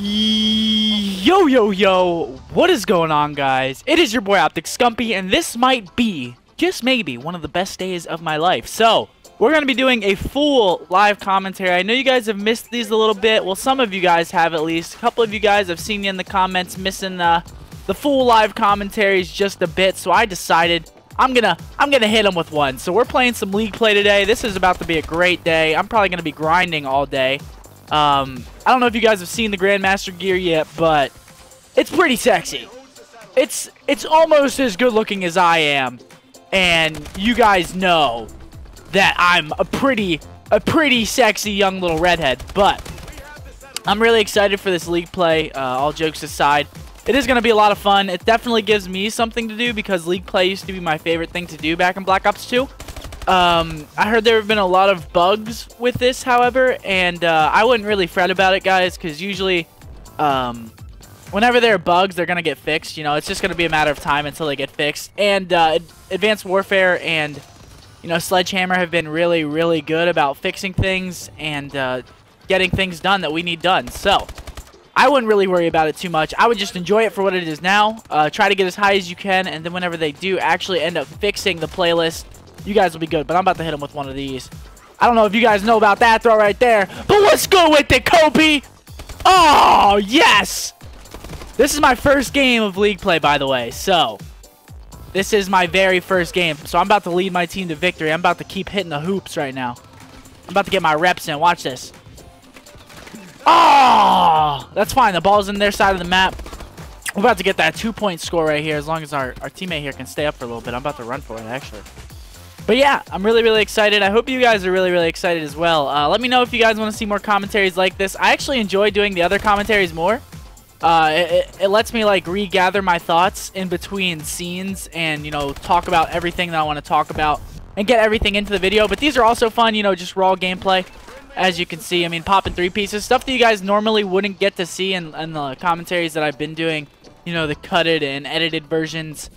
Yo, yo, yo, what is going on, guys? It is your boy Optic Scumpy, and this might be, just maybe, one of the best days of my life. So, we're going to be doing a full live commentary. I know you guys have missed these a little bit. Well, some of you guys have at least. A couple of you guys, I've seen you in the comments missing the, the full live commentaries just a bit, so I decided I'm gonna I'm gonna hit them with one. So we're playing some league play today. This is about to be a great day. I'm probably gonna be grinding all day. Um, I don't know if you guys have seen the Grandmaster gear yet, but it's pretty sexy. It's it's almost as good looking as I am, and you guys know that I'm a pretty a pretty sexy young little redhead. But I'm really excited for this league play. Uh, all jokes aside, it is going to be a lot of fun. It definitely gives me something to do because league play used to be my favorite thing to do back in Black Ops 2. Um, I heard there have been a lot of bugs with this, however, and uh, I wouldn't really fret about it, guys, because usually, um, whenever there are bugs, they're going to get fixed. You know, it's just going to be a matter of time until they get fixed. And uh, Advanced Warfare and, you know, Sledgehammer have been really, really good about fixing things and uh, getting things done that we need done. So, I wouldn't really worry about it too much. I would just enjoy it for what it is now. Uh, try to get as high as you can, and then whenever they do actually end up fixing the playlist, you guys will be good, but I'm about to hit him with one of these. I don't know if you guys know about that throw right there, but let's go with it, Kobe! Oh, yes! This is my first game of League Play, by the way, so... This is my very first game, so I'm about to lead my team to victory. I'm about to keep hitting the hoops right now. I'm about to get my reps in. Watch this. Oh! That's fine. The ball's in their side of the map. We're about to get that two-point score right here as long as our, our teammate here can stay up for a little bit. I'm about to run for it, actually. But yeah, I'm really, really excited. I hope you guys are really, really excited as well. Uh, let me know if you guys want to see more commentaries like this. I actually enjoy doing the other commentaries more. Uh, it, it, lets me like regather my thoughts in between scenes and, you know, talk about everything that I want to talk about and get everything into the video. But these are also fun, you know, just raw gameplay. As you can see, I mean, popping three pieces. Stuff that you guys normally wouldn't get to see in, in the commentaries that I've been doing. You know, the cutted and edited versions.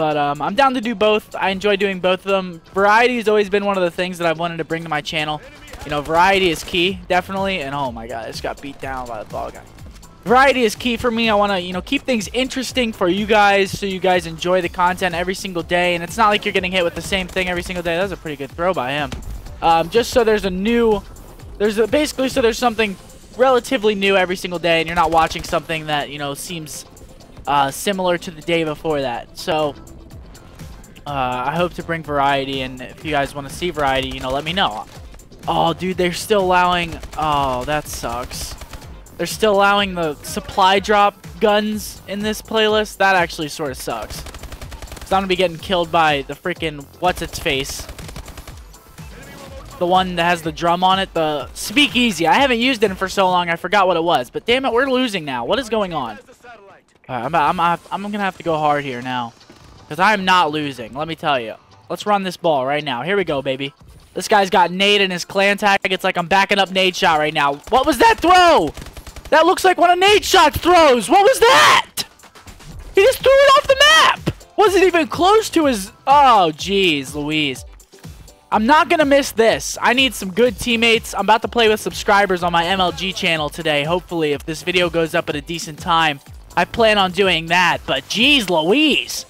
But um, I'm down to do both. I enjoy doing both of them. Variety has always been one of the things that I've wanted to bring to my channel. You know, variety is key, definitely. And oh my god, I just got beat down by the ball guy. Variety is key for me. I want to, you know, keep things interesting for you guys so you guys enjoy the content every single day. And it's not like you're getting hit with the same thing every single day. That was a pretty good throw by him. Um, just so there's a new, there's a, basically so there's something relatively new every single day and you're not watching something that, you know, seems uh, similar to the day before that. So, uh, I hope to bring variety, and if you guys want to see variety, you know, let me know. Oh, dude, they're still allowing... Oh, that sucks. They're still allowing the supply drop guns in this playlist. That actually sort of sucks. I'm going to be getting killed by the freaking... What's-its-face? The one that has the drum on it. The Speakeasy. I haven't used it for so long, I forgot what it was. But damn it, we're losing now. What is going on? Right, I'm, I'm, I'm going to have to go hard here now. Because I'm not losing, let me tell you. Let's run this ball right now. Here we go, baby. This guy's got Nade in his clan tag. It's like I'm backing up NaDeSHoT right now. What was that throw? That looks like one of NaDeSHoT throws. What was that? He just threw it off the map. Wasn't even close to his... Oh, jeez, Louise. I'm not going to miss this. I need some good teammates. I'm about to play with subscribers on my MLG channel today. Hopefully, if this video goes up at a decent time, I plan on doing that. But, jeez, Louise.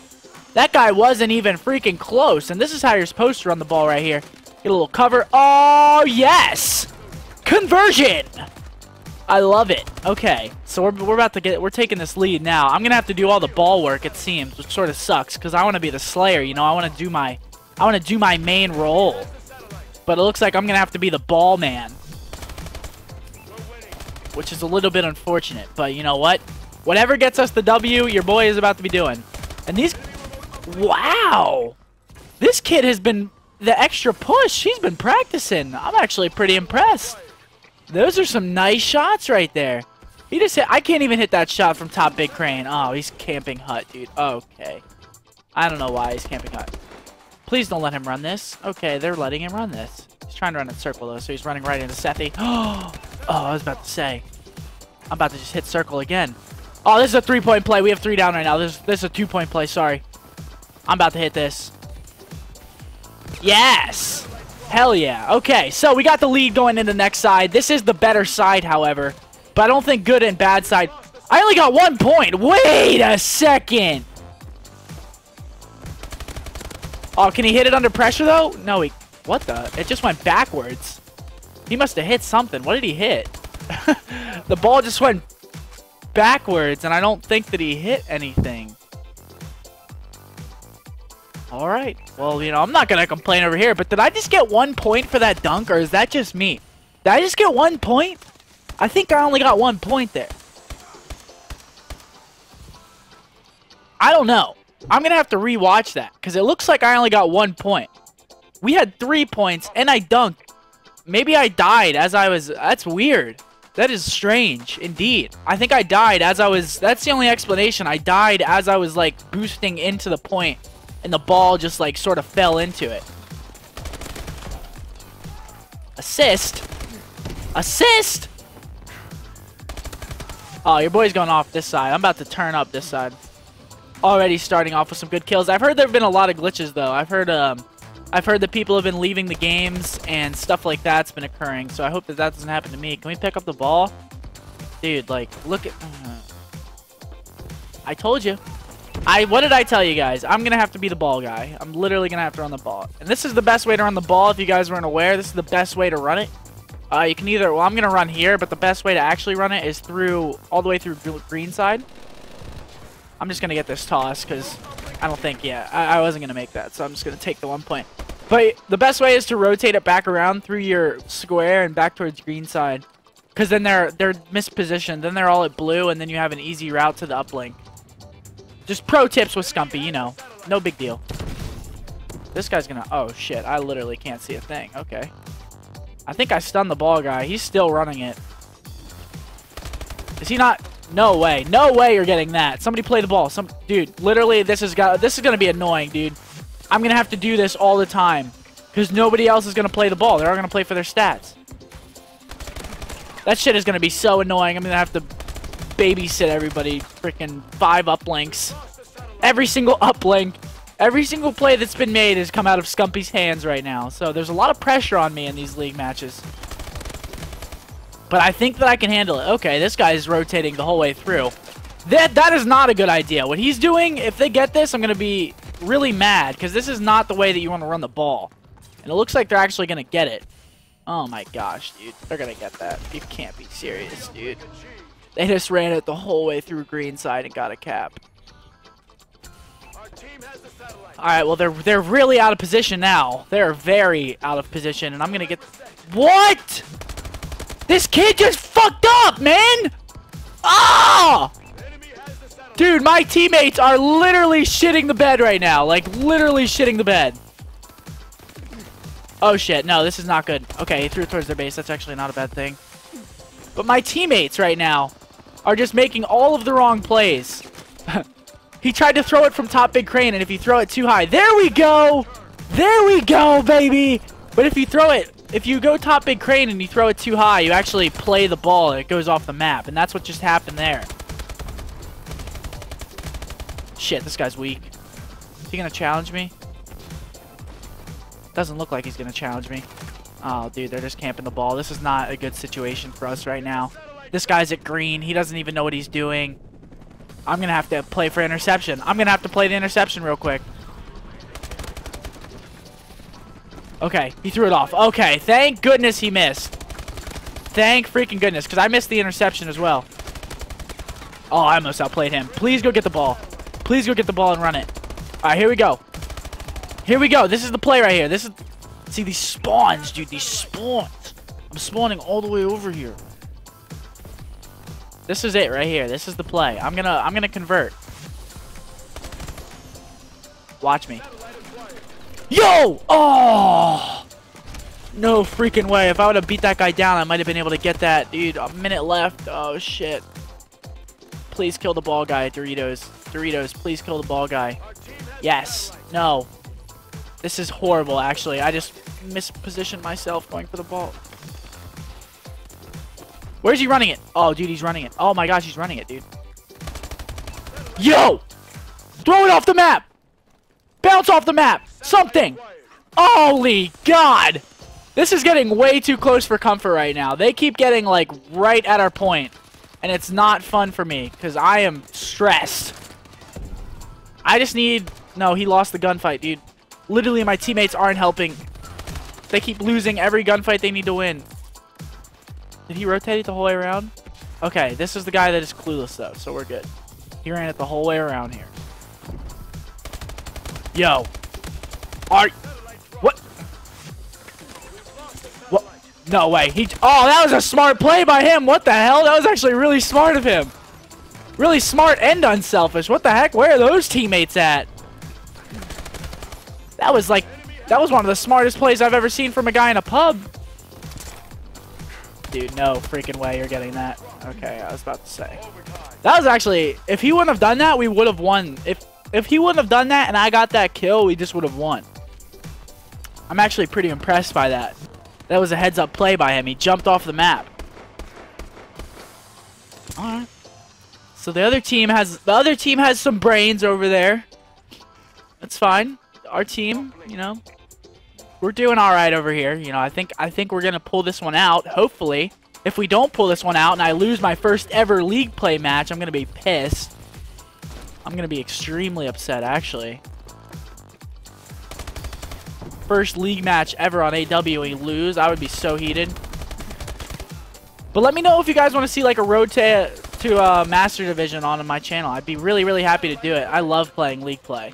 That guy wasn't even freaking close. And this is how you're supposed to run the ball right here. Get a little cover. Oh, yes! Conversion! I love it. Okay, so we're, we're about to get, we're taking this lead now. I'm going to have to do all the ball work, it seems, which sort of sucks, because I want to be the Slayer, you know? I want to do my, I want to do my main role. But it looks like I'm going to have to be the ball man. Which is a little bit unfortunate, but you know what? Whatever gets us the W, your boy is about to be doing. And these Wow! This kid has been the extra push. He's been practicing. I'm actually pretty impressed. Those are some nice shots right there. He just hit. I can't even hit that shot from top big crane. Oh, he's camping hut, dude. Okay. I don't know why he's camping hut. Please don't let him run this. Okay, they're letting him run this. He's trying to run in circle, though, so he's running right into Sethi. oh, I was about to say. I'm about to just hit circle again. Oh, this is a three-point play. We have three down right now. This, this is a two-point play. Sorry. I'm about to hit this. Yes! Hell yeah. Okay, so we got the lead going into the next side. This is the better side, however. But I don't think good and bad side. I only got one point. Wait a second. Oh, can he hit it under pressure, though? No, he... What the? It just went backwards. He must have hit something. What did he hit? the ball just went backwards, and I don't think that he hit anything. All right. Well, you know, I'm not going to complain over here, but did I just get one point for that dunk, or is that just me? Did I just get one point? I think I only got one point there. I don't know. I'm going to have to rewatch that, because it looks like I only got one point. We had three points, and I dunked. Maybe I died as I was... That's weird. That is strange, indeed. I think I died as I was... That's the only explanation. I died as I was, like, boosting into the point, and the ball just, like, sort of fell into it. Assist? Assist? Oh, your boy's going off this side. I'm about to turn up this side. Already starting off with some good kills. I've heard there have been a lot of glitches, though. I've heard, um... I've heard that people have been leaving the games and stuff like that's been occurring, so I hope that that doesn't happen to me. Can we pick up the ball? Dude, like, look at... Uh, I told you. I What did I tell you guys? I'm going to have to be the ball guy. I'm literally going to have to run the ball. And this is the best way to run the ball, if you guys weren't aware. This is the best way to run it. Uh, you can either... Well, I'm going to run here, but the best way to actually run it is through... All the way through green side. I'm just going to get this toss, because... I don't think, yeah. I, I wasn't going to make that, so I'm just going to take the one point. But the best way is to rotate it back around through your square and back towards green side. Because then they're they're mispositioned. Then they're all at blue, and then you have an easy route to the uplink. Just pro tips with Scumpy, you know. No big deal. This guy's gonna... Oh, shit. I literally can't see a thing. Okay. I think I stunned the ball guy. He's still running it. Is he not... No way. No way you're getting that. Somebody play the ball. Some Dude, literally, this is, got, this is gonna be annoying, dude. I'm going to have to do this all the time. Because nobody else is going to play the ball. They're all going to play for their stats. That shit is going to be so annoying. I'm going to have to babysit everybody. Freaking five uplinks. Every single uplink. Every single play that's been made has come out of Scumpy's hands right now. So there's a lot of pressure on me in these league matches. But I think that I can handle it. Okay, this guy is rotating the whole way through. That That is not a good idea. What he's doing, if they get this, I'm going to be really mad because this is not the way that you want to run the ball. And it looks like they're actually going to get it. Oh my gosh, dude. They're going to get that. You can't be serious, dude. They just ran it the whole way through green side and got a cap. Alright, well, they're they're really out of position now. They're very out of position, and I'm going to get... What? This kid just fucked up, man! Ah! Dude, my teammates are literally shitting the bed right now. Like, literally shitting the bed. Oh, shit. No, this is not good. Okay, he threw it towards their base. That's actually not a bad thing. But my teammates right now are just making all of the wrong plays. he tried to throw it from top big crane, and if you throw it too high... There we go! There we go, baby! But if you throw it... If you go top big crane and you throw it too high, you actually play the ball it goes off the map. And that's what just happened there. Shit, this guy's weak. Is he gonna challenge me? Doesn't look like he's gonna challenge me. Oh, dude, they're just camping the ball. This is not a good situation for us right now. This guy's at green. He doesn't even know what he's doing. I'm gonna have to play for interception. I'm gonna have to play the interception real quick. Okay, he threw it off. Okay, thank goodness he missed. Thank freaking goodness, because I missed the interception as well. Oh, I almost outplayed him. Please go get the ball. Please go get the ball and run it. All right, here we go. Here we go. This is the play right here. This is... See, these spawns, dude. These spawns. I'm spawning all the way over here. This is it right here. This is the play. I'm gonna I'm gonna convert. Watch me. Yo! Oh! No freaking way. If I would have beat that guy down, I might have been able to get that. Dude, a minute left. Oh, shit. Please kill the ball guy, Doritos. Doritos, please kill the ball guy. Yes. No. This is horrible, actually. I just mispositioned myself going for the ball. Where's he running it? Oh, dude, he's running it. Oh my gosh, he's running it, dude. Yo! Throw it off the map! Bounce off the map! Something! Holy God! This is getting way too close for comfort right now. They keep getting, like, right at our point. And it's not fun for me, because I am stressed. I just need... No, he lost the gunfight, dude. Literally, my teammates aren't helping. They keep losing every gunfight they need to win. Did he rotate it the whole way around? Okay, this is the guy that is clueless, though, so we're good. He ran it the whole way around here. Yo. Are... What? What? No way. He... Oh, that was a smart play by him. What the hell? That was actually really smart of him. Really smart and unselfish. What the heck? Where are those teammates at? That was like... That was one of the smartest plays I've ever seen from a guy in a pub. Dude, no freaking way you're getting that. Okay, I was about to say. That was actually... If he wouldn't have done that, we would have won. If if he wouldn't have done that and I got that kill, we just would have won. I'm actually pretty impressed by that. That was a heads-up play by him. He jumped off the map. Alright. So the other team has the other team has some brains over there. That's fine. Our team, you know, we're doing all right over here. You know, I think I think we're gonna pull this one out. Hopefully, if we don't pull this one out and I lose my first ever league play match, I'm gonna be pissed. I'm to be extremely upset, actually. First league match ever on AW and we lose. I would be so heated. But let me know if you guys want to see like a road to, to uh, Master Division on my channel. I'd be really, really happy to do it. I love playing league play.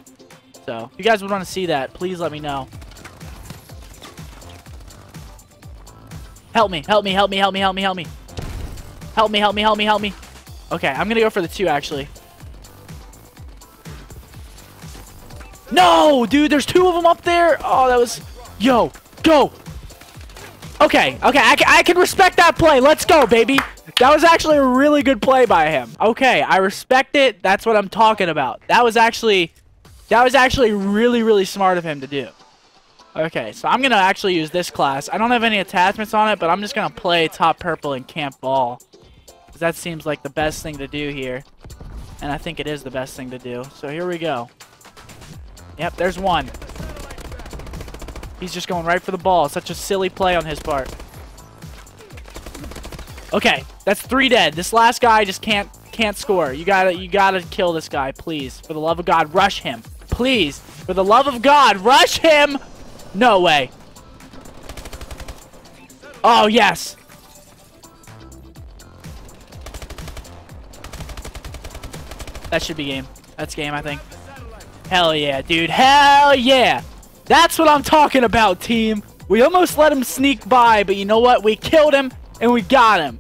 So if you guys would want to see that, please let me know. Help me, help me, help me, help me, help me, help me. Help me, help me, help me, help me. Okay, I'm going to go for the two, actually. No, dude, there's two of them up there. Oh, that was... Yo, go. Okay, okay, I, I can respect that play. Let's go, baby. That was actually a really good play by him. Okay, I respect it. That's what I'm talking about. That was actually... That was actually really, really smart of him to do. Okay, so I'm going to actually use this class. I don't have any attachments on it, but I'm just going to play top purple and camp ball. Because that seems like the best thing to do here. And I think it is the best thing to do. So here we go. Yep, there's one. He's just going right for the ball. Such a silly play on his part. Okay, that's three dead. This last guy just can't can't score. You gotta you gotta kill this guy, please. For the love of God, rush him. Please. For the love of God, rush him! No way. Oh, yes. That should be game. That's game, I think. Hell yeah, dude. Hell yeah. That's what I'm talking about, team. We almost let him sneak by, but you know what? We killed him, and we got him.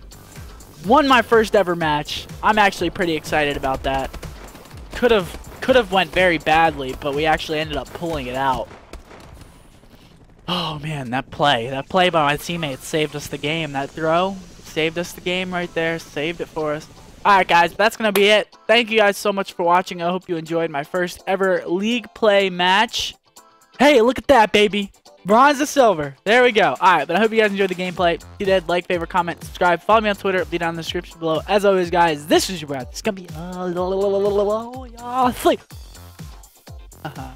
Won my first ever match. I'm actually pretty excited about that. Could have could have went very badly, but we actually ended up pulling it out. Oh, man, that play. That play by my teammates saved us the game. That throw saved us the game right there. Saved it for us. Alright guys, that's going to be it. Thank you guys so much for watching. I hope you enjoyed my first ever league play match. Hey, look at that, baby. Bronze to silver. There we go. Alright, but I hope you guys enjoyed the gameplay. If you did, like, favorite, comment, subscribe. Follow me on Twitter. Be down in the description below. As always, guys, this is your Brad. It's going to be... Uh, sleep. Uh -huh.